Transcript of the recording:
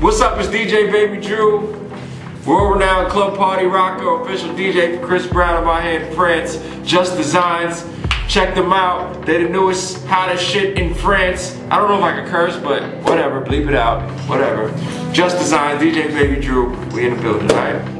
What's up? It's DJ Babey Drew. World renowned Club Party Rocker, official DJ for Chris Brown of my head in France. Jahz Designs. Check them out. They're the newest, hottest shit in France. I don't know if I can curse, but whatever. Bleep it out. Whatever. Jahz Designs, DJ Babey Drew. We in the building, alright?